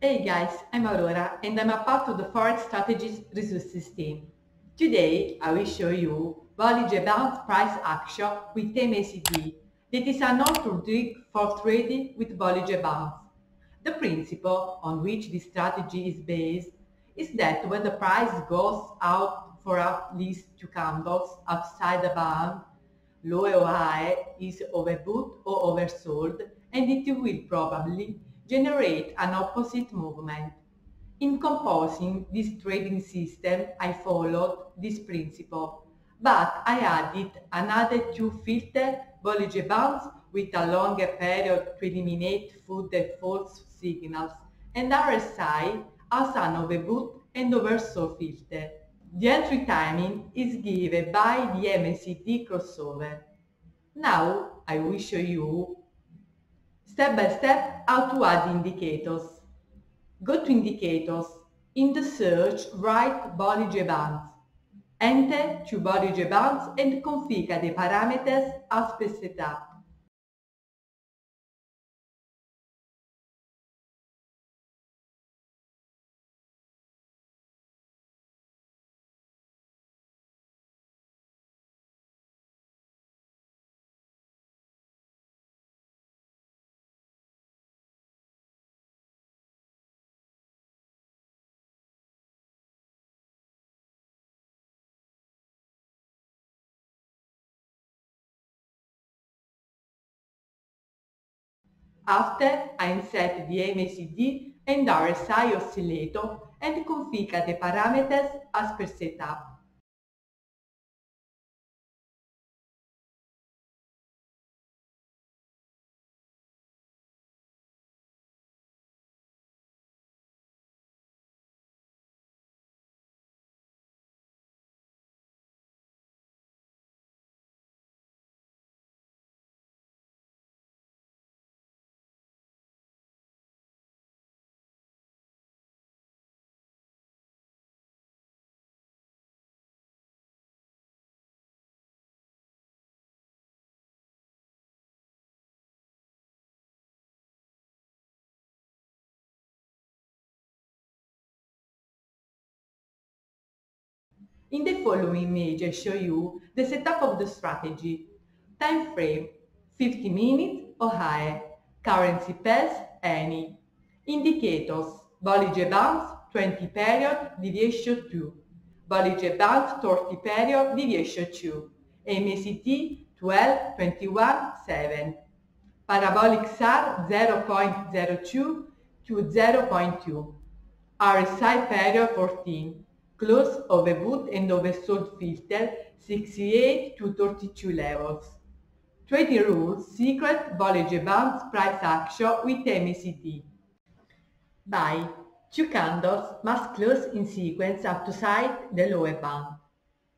Hey guys, I'm Aurora and I'm a part of the Forex Strategies Resources team. Today I will show you Bollinger Bands price action with MACD that is an trick for trading with Bollinger Bands. The principle on which this strategy is based is that when the price goes out for at least two candles outside the band, low or high is overbought or oversold and it will probably generate an opposite movement. In composing this trading system, I followed this principle, but I added another two filter Bollinger Bands with a longer period to eliminate food signals, and RSI as an overbought and oversold filter. The entry timing is given by the MACD crossover. Now I will show you step by step how to add indicators. Go to indicators. In the search, write Bollinger Bands. Enter two Bollinger Bands and configure the parameters as setup. After, I insert the MACD and RSI oscillator and configure the parameters as per setup. In the following image I show you the setup of the strategy. Time frame 50 minutes or higher. Currency pairs any. Indicators Bollinger Bands 20 period deviation 2. Bollinger Bands 30 period deviation 2. MACD 12 21 7. Parabolic SAR 0.02 to 0.2. RSI period 14 close overbought and of a oversold filter 68 to 32 levels. Trading rules, secret, Bollinger Bands, price action with MACD. Buy. Two candles must close in sequence outside the lower band.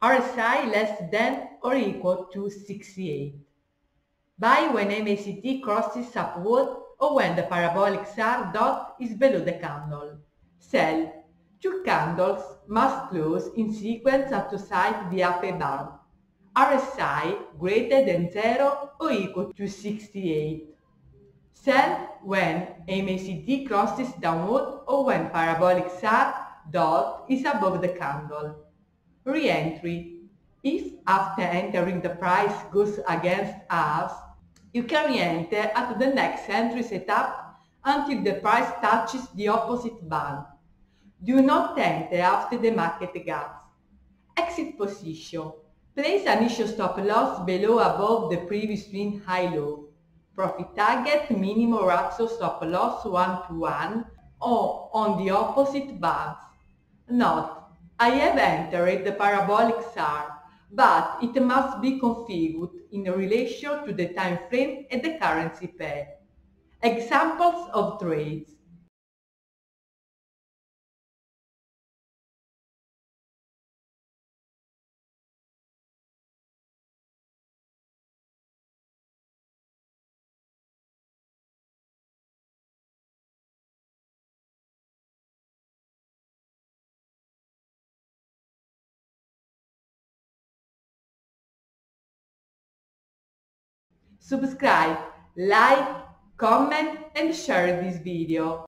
RSI less than or equal to 68. Buy when MACD crosses upward or when the parabolic SAR dot is below the candle. Sell Two candles must close in sequence outside the upper band. RSI greater than 0 or equal to 68. Sell when MACD crosses downward or when parabolic SAR dot is above the candle. Re-entry. If after entering the price goes against us, you can re-enter at the next entry setup until the price touches the opposite band. Do not enter after the market gaps. Exit position. Place initial stop loss below above the previous swing high-low. Profit target minimum absolute stop loss 1 to 1 or on the opposite bands. Note, I have entered the parabolic SAR, but it must be configured in relation to the time frame and the currency pair. Examples of trades. Subscribe, like, comment and share this video.